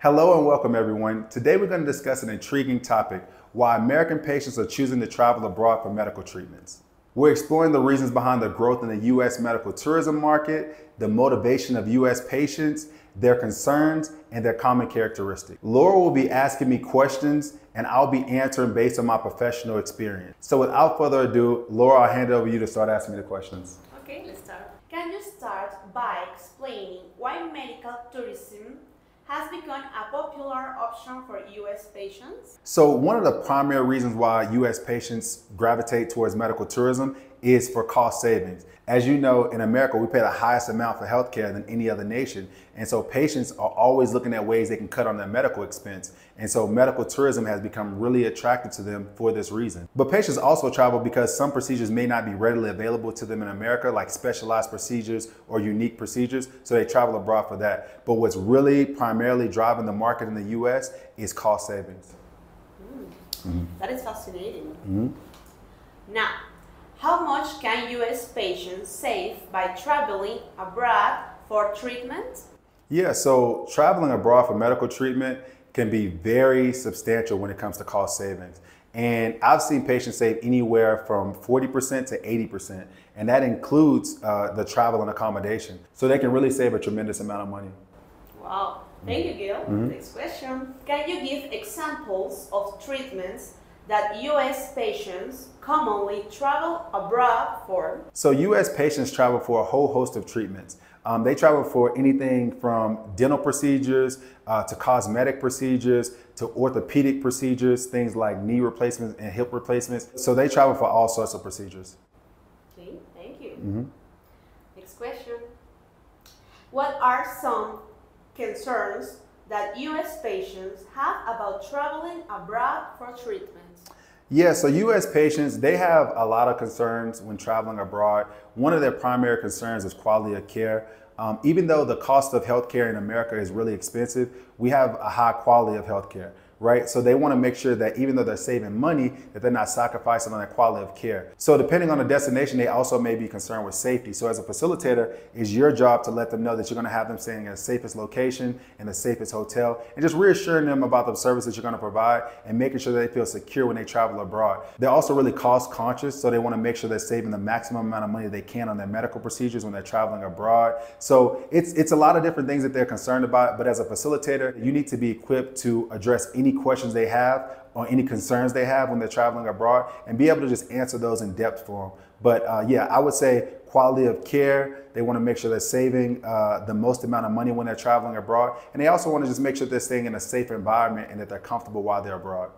Hello and welcome everyone. Today we're going to discuss an intriguing topic, why American patients are choosing to travel abroad for medical treatments. We're exploring the reasons behind the growth in the U.S. medical tourism market, the motivation of U.S. patients, their concerns, and their common characteristics. Laura will be asking me questions and I'll be answering based on my professional experience. So without further ado, Laura, I'll hand it over to you to start asking me the questions. Okay, let's start. Can you start by explaining why medical tourism has become a popular option for US patients? So, one of the primary reasons why US patients gravitate towards medical tourism is for cost savings. As you know, in America, we pay the highest amount for healthcare than any other nation. And so patients are always looking at ways they can cut on their medical expense. And so medical tourism has become really attractive to them for this reason. But patients also travel because some procedures may not be readily available to them in America, like specialized procedures or unique procedures. So they travel abroad for that. But what's really primarily driving the market in the US is cost savings. Mm. Mm-hmm. That is fascinating. Mm-hmm. Now, how much can US patients save by traveling abroad for treatment? Yeah, so traveling abroad for medical treatment can be very substantial when it comes to cost savings. And I've seen patients save anywhere from 40% to 80%, and that includes uh, the travel and accommodation. So they can really save a tremendous amount of money. Wow. Thank you, Gil. Mm-hmm. Next question. Can you give examples of treatments that U.S. patients commonly travel abroad for? So, U.S. patients travel for a whole host of treatments. Um, they travel for anything from dental procedures uh, to cosmetic procedures to orthopedic procedures, things like knee replacements and hip replacements. So, they travel for all sorts of procedures. Okay, thank you. Mm-hmm. Next question. What are some concerns that U.S. patients have about traveling abroad for treatment? Yeah, so US patients, they have a lot of concerns when traveling abroad. One of their primary concerns is quality of care. Um, even though the cost of healthcare in America is really expensive, we have a high quality of healthcare right? So they want to make sure that even though they're saving money, that they're not sacrificing on the quality of care. So depending on the destination, they also may be concerned with safety. So as a facilitator, it's your job to let them know that you're going to have them staying in the safest location, in the safest hotel, and just reassuring them about the services you're going to provide and making sure that they feel secure when they travel abroad. They're also really cost conscious, so they want to make sure they're saving the maximum amount of money they can on their medical procedures when they're traveling abroad. So it's it's a lot of different things that they're concerned about, but as a facilitator, you need to be equipped to address any any questions they have or any concerns they have when they're traveling abroad and be able to just answer those in depth for them. But uh, yeah, I would say quality of care. They want to make sure they're saving uh, the most amount of money when they're traveling abroad. And they also want to just make sure they're staying in a safe environment and that they're comfortable while they're abroad.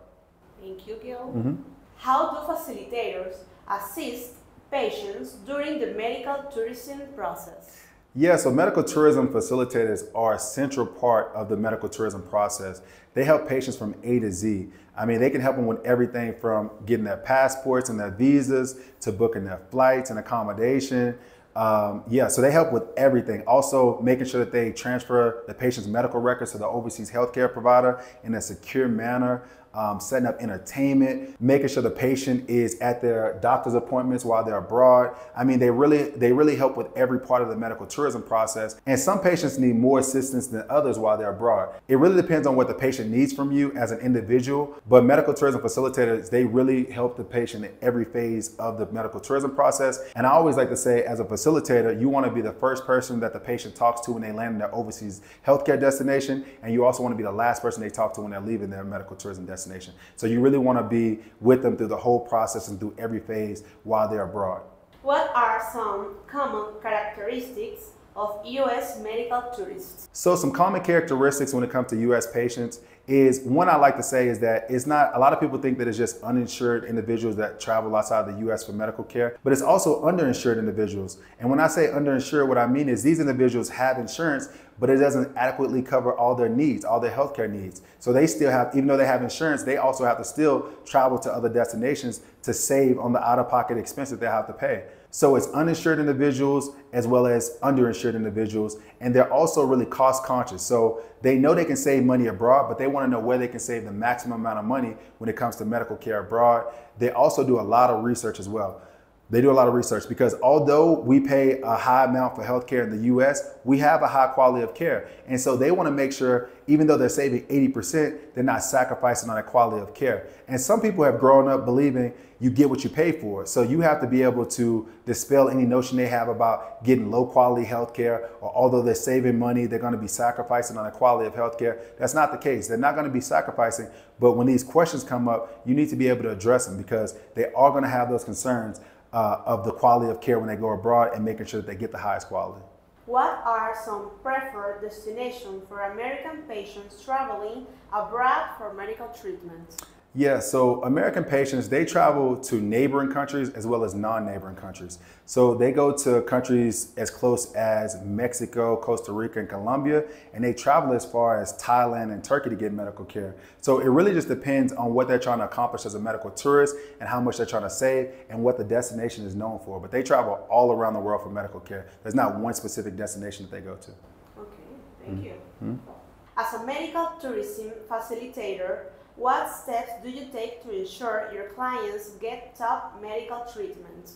Thank you, Gil. Mm-hmm. How do facilitators assist patients during the medical tourism process? Yeah, so medical tourism facilitators are a central part of the medical tourism process. They help patients from A to Z. I mean, they can help them with everything from getting their passports and their visas to booking their flights and accommodation. Um, yeah, so they help with everything. Also, making sure that they transfer the patient's medical records to the overseas healthcare provider in a secure manner um, setting up entertainment, making sure the patient is at their doctor's appointments while they're abroad. I mean, they really they really help with every part of the medical tourism process. And some patients need more assistance than others while they're abroad. It really depends on what the patient needs from you as an individual. But medical tourism facilitators, they really help the patient in every phase of the medical tourism process. And I always like to say, as a facilitator, you want to be the first person that the patient talks to when they land in their overseas healthcare destination, and you also want to be the last person they talk to when they're leaving their medical tourism destination destination. So you really want to be with them through the whole process and through every phase while they're abroad. What are some common characteristics of U.S. medical tourists? So some common characteristics when it comes to U.S. patients is one I like to say is that it's not, a lot of people think that it's just uninsured individuals that travel outside the US for medical care, but it's also underinsured individuals. And when I say underinsured, what I mean is these individuals have insurance, but it doesn't adequately cover all their needs, all their healthcare needs. So they still have, even though they have insurance, they also have to still travel to other destinations to save on the out-of-pocket expenses they have to pay. So it's uninsured individuals as well as underinsured individuals. And they're also really cost conscious. So they know they can save money abroad, but they want to know where they can save the maximum amount of money when it comes to medical care abroad. They also do a lot of research as well. They do a lot of research because although we pay a high amount for healthcare in the US, we have a high quality of care. And so they want to make sure, even though they're saving 80%, they're not sacrificing on that quality of care. And some people have grown up believing you get what you pay for. So you have to be able to dispel any notion they have about getting low quality healthcare, or although they're saving money, they're going to be sacrificing on the quality of healthcare. That's not the case. They're not going to be sacrificing. But when these questions come up, you need to be able to address them because they are going to have those concerns uh, of the quality of care when they go abroad and making sure that they get the highest quality. What are some preferred destinations for American patients traveling abroad for medical treatment? Yeah, so American patients, they travel to neighboring countries as well as non-neighboring countries. So they go to countries as close as Mexico, Costa Rica, and Colombia, and they travel as far as Thailand and Turkey to get medical care. So it really just depends on what they're trying to accomplish as a medical tourist and how much they're trying to save and what the destination is known for. But they travel all around the world for medical care. There's not one specific destination that they go to. Okay, thank mm -hmm. you. Mm -hmm. As a medical tourism facilitator, what steps do you take to ensure your clients get top medical treatment?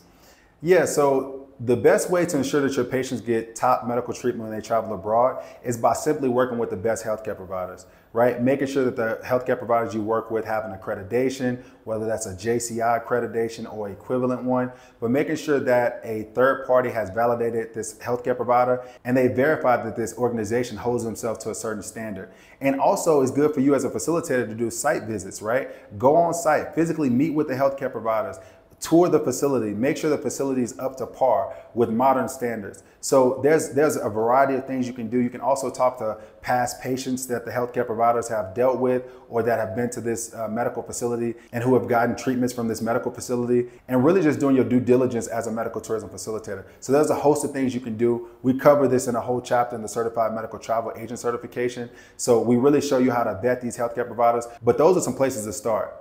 Yeah, so the best way to ensure that your patients get top medical treatment when they travel abroad is by simply working with the best healthcare providers, right? Making sure that the healthcare providers you work with have an accreditation, whether that's a JCI accreditation or equivalent one, but making sure that a third party has validated this healthcare provider and they verified that this organization holds themselves to a certain standard. And also it's good for you as a facilitator to do site visits, right? Go on site, physically meet with the healthcare providers, tour the facility, make sure the facility is up to par with modern standards. So there's, there's a variety of things you can do. You can also talk to past patients that the healthcare providers have dealt with or that have been to this uh, medical facility and who have gotten treatments from this medical facility and really just doing your due diligence as a medical tourism facilitator. So there's a host of things you can do. We cover this in a whole chapter in the Certified Medical Travel Agent Certification. So we really show you how to vet these healthcare providers, but those are some places to start.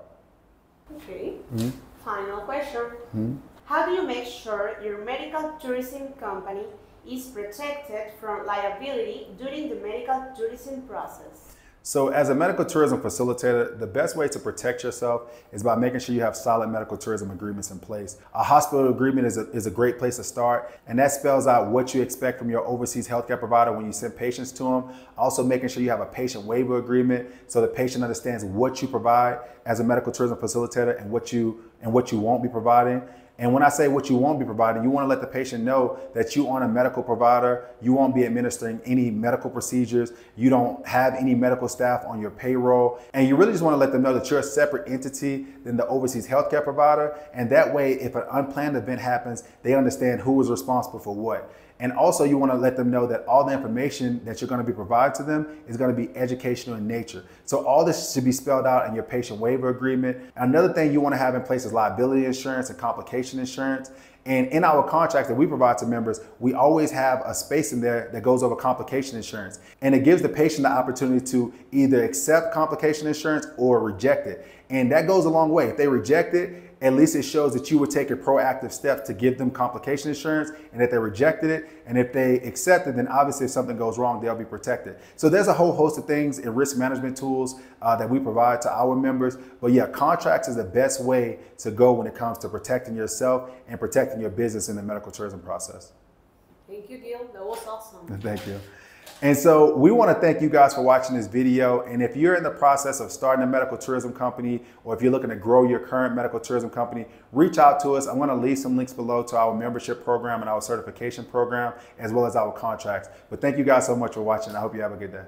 Okay. Mm -hmm. Final question. Hmm? How do you make sure your medical tourism company is protected from liability during the medical tourism process? So as a medical tourism facilitator, the best way to protect yourself is by making sure you have solid medical tourism agreements in place. A hospital agreement is a, is a great place to start, and that spells out what you expect from your overseas healthcare provider when you send patients to them. Also making sure you have a patient waiver agreement so the patient understands what you provide as a medical tourism facilitator and what you and what you won't be providing. And when I say what you won't be providing, you want to let the patient know that you aren't a medical provider. You won't be administering any medical procedures. You don't have any medical staff on your payroll. And you really just want to let them know that you're a separate entity than the overseas healthcare provider. And that way, if an unplanned event happens, they understand who is responsible for what. And also you want to let them know that all the information that you're going to be providing to them is going to be educational in nature. So all this should be spelled out in your patient waiver agreement. Another thing you want to have in place is liability insurance and complication insurance. And in our contract that we provide to members, we always have a space in there that goes over complication insurance. And it gives the patient the opportunity to either accept complication insurance or reject it. And that goes a long way. If they reject it, at least it shows that you would take a proactive step to give them complication insurance and that they rejected it. And if they accept it, then obviously if something goes wrong, they'll be protected. So there's a whole host of things in risk management tools uh, that we provide to our members. But yeah, contracts is the best way to go when it comes to protecting yourself and protecting your business in the medical tourism process. Thank you, Gil. That was awesome. Thank you. And so we want to thank you guys for watching this video. And if you're in the process of starting a medical tourism company, or if you're looking to grow your current medical tourism company, reach out to us. I'm going to leave some links below to our membership program and our certification program, as well as our contracts. But thank you guys so much for watching. I hope you have a good day.